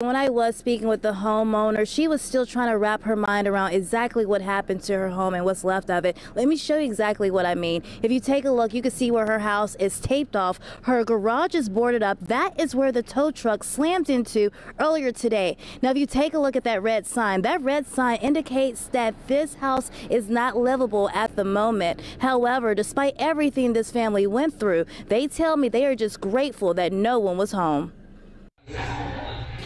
When I was speaking with the homeowner, she was still trying to wrap her mind around exactly what happened to her home and what's left of it. Let me show you exactly what I mean. If you take a look, you can see where her house is taped off. Her garage is boarded up. That is where the tow truck slammed into earlier today. Now, if you take a look at that red sign, that red sign indicates that this house is not livable at the moment. However, despite everything this family went through, they tell me they are just grateful that no one was home.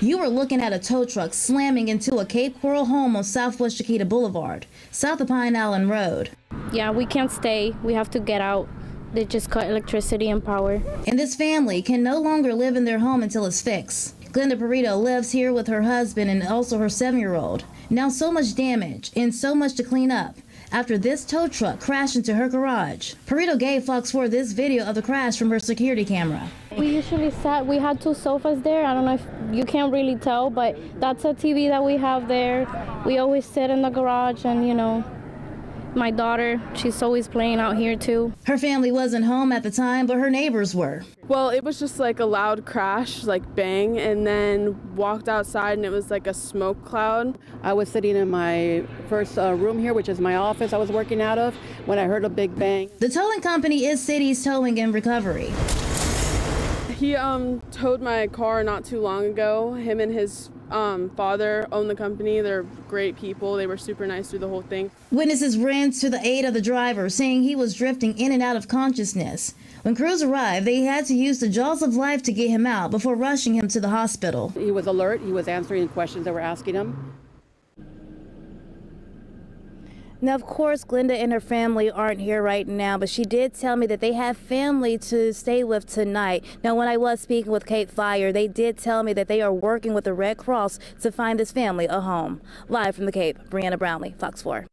You were looking at a tow truck slamming into a Cape Coral home on Southwest Chiquita Boulevard, south of Pine Island Road. Yeah, we can't stay. We have to get out. They just cut electricity and power. And this family can no longer live in their home until it's fixed. Glenda Perito lives here with her husband and also her seven year old. Now, so much damage and so much to clean up after this tow truck crashed into her garage. Perito gave Fox 4 this video of the crash from her security camera. We usually sat, we had two sofas there. I don't know if you can't really tell, but that's a TV that we have there. We always sit in the garage and, you know, my daughter, she's always playing out here too. Her family wasn't home at the time, but her neighbors were. Well, it was just like a loud crash, like bang, and then walked outside and it was like a smoke cloud. I was sitting in my first uh, room here, which is my office I was working out of, when I heard a big bang. The towing company is Cities Towing and Recovery. He um, towed my car not too long ago. Him and his um, father own the company. They're great people. They were super nice through the whole thing. Witnesses ran to the aid of the driver, saying he was drifting in and out of consciousness. When crews arrived, they had to use the jaws of life to get him out before rushing him to the hospital. He was alert. He was answering the questions that were asking him. Now, of course, Glenda and her family aren't here right now, but she did tell me that they have family to stay with tonight. Now, when I was speaking with Cape Fire, they did tell me that they are working with the Red Cross to find this family a home. Live from the Cape, Briana Brownlee, Fox 4.